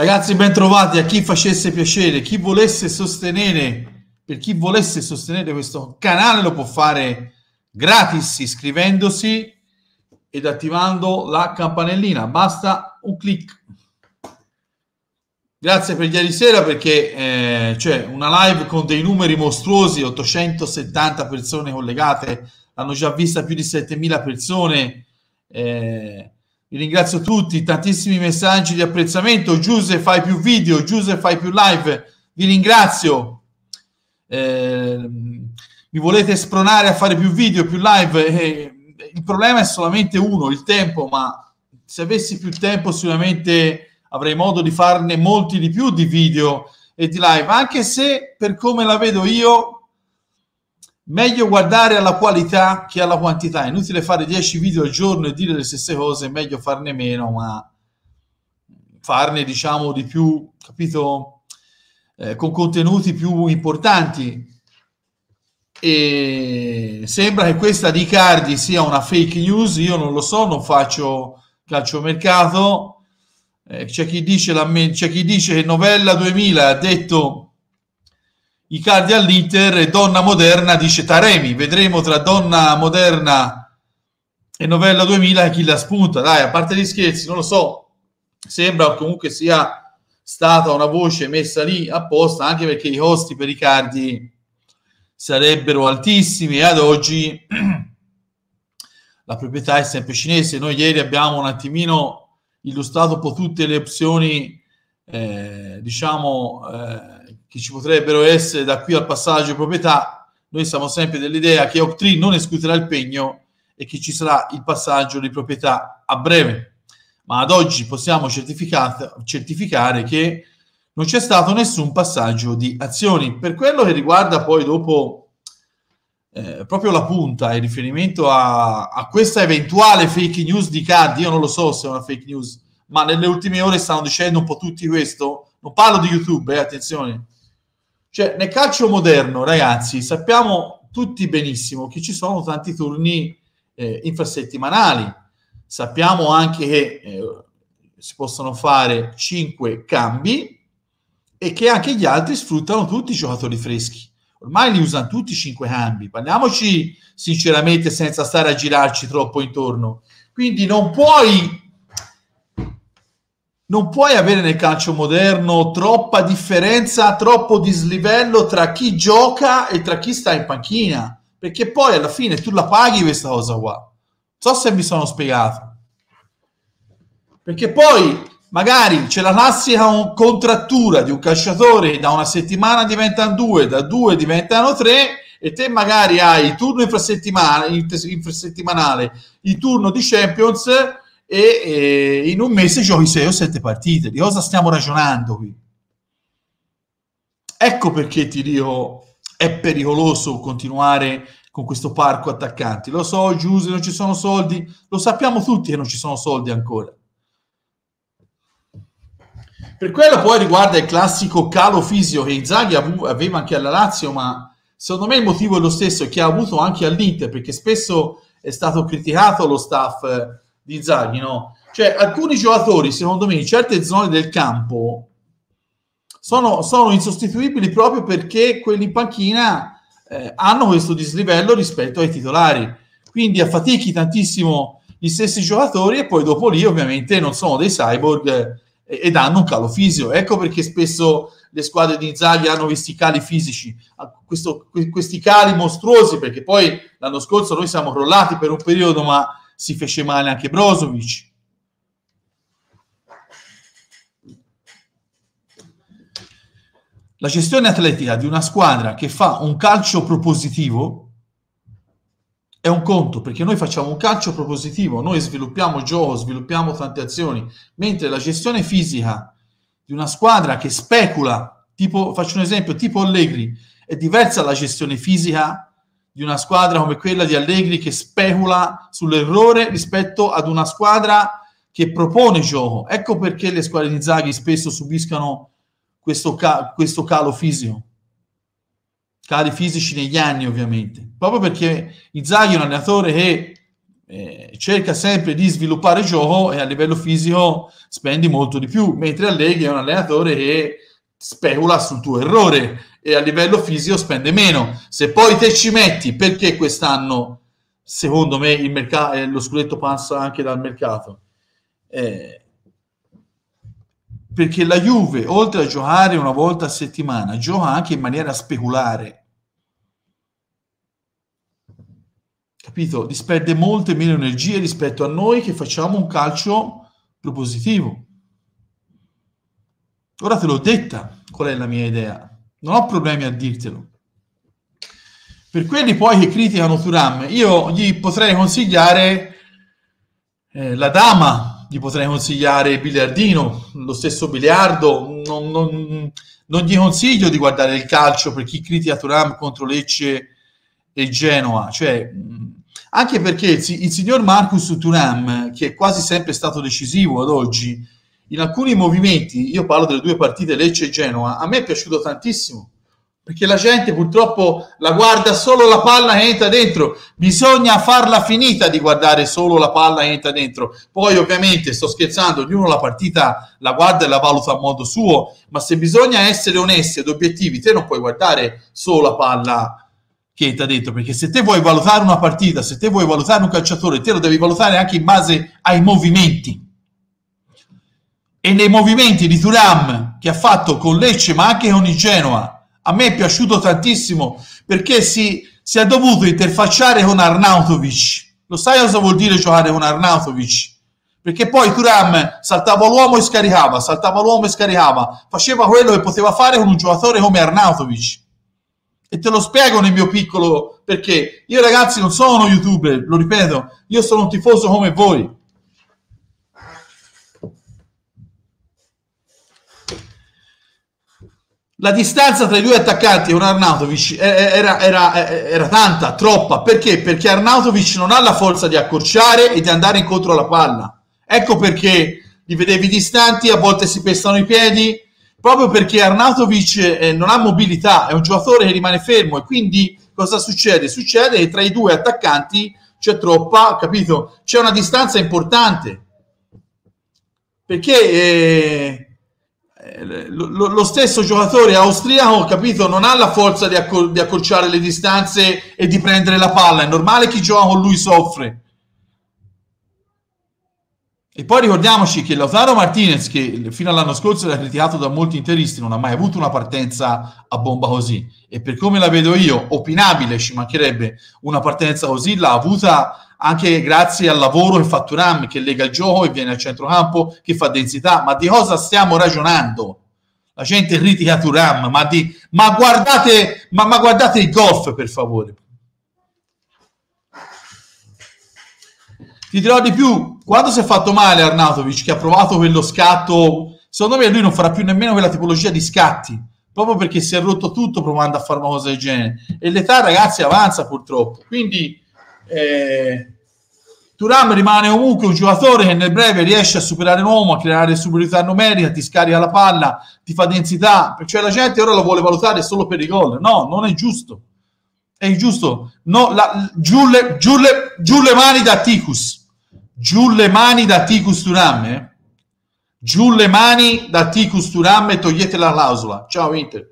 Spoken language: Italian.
Ragazzi, ben trovati a chi facesse piacere, chi volesse sostenere, per chi volesse sostenere questo canale lo può fare gratis iscrivendosi ed attivando la campanellina. Basta un clic. Grazie per ieri sera perché eh, c'è una live con dei numeri mostruosi, 870 persone collegate, hanno già vista più di 7000 persone. Eh, vi ringrazio tutti, tantissimi messaggi di apprezzamento. Giuse, fai più video, Giuse, fai più live. Vi ringrazio. Eh, mi volete spronare a fare più video, più live? Eh, il problema è solamente uno, il tempo, ma se avessi più tempo sicuramente avrei modo di farne molti di più di video e di live, anche se per come la vedo io meglio guardare alla qualità che alla quantità. È inutile fare 10 video al giorno e dire le stesse cose, è meglio farne meno, ma farne diciamo di più, capito? Eh, con contenuti più importanti. E sembra che questa di Cardi sia una fake news, io non lo so, non faccio calciomercato. Eh, c'è, chi dice la, c'è chi dice che Novella 2000 ha detto Icardi all'Inter e Donna Moderna dice Taremi. Vedremo tra Donna Moderna e Novella 2000 chi la spunta. Dai, a parte gli scherzi, non lo so. Sembra comunque sia stata una voce messa lì apposta, anche perché i costi per Icardi sarebbero altissimi e ad oggi la proprietà è sempre cinese. Noi ieri abbiamo un attimino illustrato un po' tutte le opzioni, eh, diciamo... Eh, che ci potrebbero essere da qui al passaggio di proprietà, noi siamo sempre dell'idea che Octree non escluderà il pegno e che ci sarà il passaggio di proprietà a breve. Ma ad oggi possiamo certificare che non c'è stato nessun passaggio di azioni. Per quello che riguarda poi dopo eh, proprio la punta in riferimento a, a, questa eventuale fake news di CAD, io non lo so se è una fake news, ma nelle ultime ore stanno dicendo un po' tutti questo. Non parlo di YouTube, eh, attenzione, cioè, nel calcio moderno, ragazzi, sappiamo tutti benissimo che ci sono tanti turni eh, infrasettimanali. Sappiamo anche che eh, si possono fare 5 cambi e che anche gli altri sfruttano tutti i giocatori freschi. Ormai li usano tutti i 5 cambi. Parliamoci sinceramente senza stare a girarci troppo intorno. Quindi non puoi non puoi avere nel calcio moderno troppa differenza, troppo dislivello tra chi gioca e tra chi sta in panchina, perché poi alla fine tu la paghi questa cosa qua. Non so se mi sono spiegato. Perché poi magari c'è la classica contrattura di un calciatore, da una settimana diventano due, da due diventano tre, e te magari hai il turno infrasettimanale, infrasettimanale il turno di Champions e eh, in un mese giochi 6 o 7 partite. Di cosa stiamo ragionando qui? Ecco perché ti dico è pericoloso continuare con questo parco attaccanti. Lo so, Giuse, non ci sono soldi, lo sappiamo tutti che non ci sono soldi ancora. Per quello poi riguarda il classico calo fisico che Inzaghi aveva anche alla Lazio, ma secondo me il motivo è lo stesso che ha avuto anche all'Inter, perché spesso è stato criticato lo staff di Zaghi, no? Cioè, alcuni giocatori, secondo me, in certe zone del campo sono, sono insostituibili proprio perché quelli in panchina eh, hanno questo dislivello rispetto ai titolari. Quindi affatichi tantissimo gli stessi giocatori e poi dopo lì ovviamente non sono dei cyborg eh, ed hanno un calo fisico. Ecco perché spesso le squadre di Inzaghi hanno questi cali fisici, questo, questi cali mostruosi, perché poi l'anno scorso noi siamo crollati per un periodo, ma si fece male anche Brozovic. La gestione atletica di una squadra che fa un calcio propositivo è un conto, perché noi facciamo un calcio propositivo, noi sviluppiamo gioco, sviluppiamo tante azioni, mentre la gestione fisica di una squadra che specula, tipo, faccio un esempio, tipo Allegri, è diversa dalla gestione fisica di una squadra come quella di Allegri che specula sull'errore rispetto ad una squadra che propone gioco. Ecco perché le squadre di Zaghi spesso subiscono questo, ca- questo calo fisico. Cali fisici negli anni, ovviamente. Proprio perché Inzaghi è un allenatore che eh, cerca sempre di sviluppare gioco e a livello fisico spendi molto di più, mentre Allegri è un allenatore che specula sul tuo errore e a livello fisico spende meno. Se poi te ci metti, perché quest'anno, secondo me, il mercato, eh, lo scudetto passa anche dal mercato? Eh, perché la Juve, oltre a giocare una volta a settimana, gioca anche in maniera speculare. Capito? Disperde molte meno energie rispetto a noi che facciamo un calcio propositivo. Ora te l'ho detta qual è la mia idea. Non ho problemi a dirtelo. Per quelli poi che criticano Turam, io gli potrei consigliare eh, la dama, gli potrei consigliare il biliardino, lo stesso biliardo. Non, non, non, gli consiglio di guardare il calcio per chi critica Turam contro Lecce e Genoa. Cioè, anche perché il, il signor Marcus Turam, che è quasi sempre stato decisivo ad oggi, in alcuni movimenti, io parlo delle due partite Lecce e Genoa, a me è piaciuto tantissimo, perché la gente purtroppo la guarda solo la palla che entra dentro, bisogna farla finita di guardare solo la palla che entra dentro, poi ovviamente sto scherzando, ognuno la partita la guarda e la valuta a modo suo, ma se bisogna essere onesti ed obiettivi, te non puoi guardare solo la palla che entra dentro, perché se te vuoi valutare una partita, se te vuoi valutare un calciatore, te lo devi valutare anche in base ai movimenti e nei movimenti di Turam che ha fatto con Lecce ma anche con il Genoa a me è piaciuto tantissimo perché si, si è dovuto interfacciare con Arnautovic. Lo sai cosa vuol dire giocare con Arnautovic? perché poi Turam saltava l'uomo e scaricava saltava l'uomo e scaricava faceva quello che poteva fare con un giocatore come Arnautovic. E te lo spiego nel mio piccolo perché. Io ragazzi non sono uno youtuber lo ripeto io sono un tifoso come voi la distanza tra i due attaccanti con Arnautovic era, era, era, tanta, troppa. Perché? Perché Arnautovic non ha la forza di accorciare e di andare incontro alla palla. Ecco perché li vedevi distanti, a volte si pestano i piedi, proprio perché Arnautovic eh, non ha mobilità, è un giocatore che rimane fermo e quindi cosa succede? Succede che tra i due attaccanti c'è troppa, capito? C'è una distanza importante. Perché... Eh, lo, lo, stesso giocatore austriaco, capito, non ha la forza di, accor- di, accorciare le distanze e di prendere la palla. È normale chi gioca con lui soffre. E poi ricordiamoci che Lautaro Martinez, che fino all'anno scorso era criticato da molti interisti, non ha mai avuto una partenza a bomba così. E per come la vedo io, opinabile, ci mancherebbe una partenza così, l'ha avuta anche grazie al lavoro che fa Turam, che lega il gioco e viene al centrocampo, che fa densità. Ma di cosa stiamo ragionando? La gente critica Turam, ma, di, ma, guardate, ma, ma guardate il golf, per favore. Ti dirò di più, quando si è fatto male Arnautovic, che ha provato quello scatto, secondo me lui non farà più nemmeno quella tipologia di scatti, proprio perché si è rotto tutto provando a fare una cosa del genere. E l'età, ragazzi, avanza purtroppo. Quindi eh, Turam rimane comunque un giocatore che nel breve riesce a superare l'uomo, a creare superiorità numerica, ti scarica la palla, ti fa densità. Cioè la gente ora lo vuole valutare solo per i gol. No, non è giusto. È ingiusto. No, la, giù, le, giù, le, giù, le, mani da Ticus. Giù le mani da Ticus Turam. Eh? Giù le mani da Ticus Turam e togliete la clausola. Ciao Inter.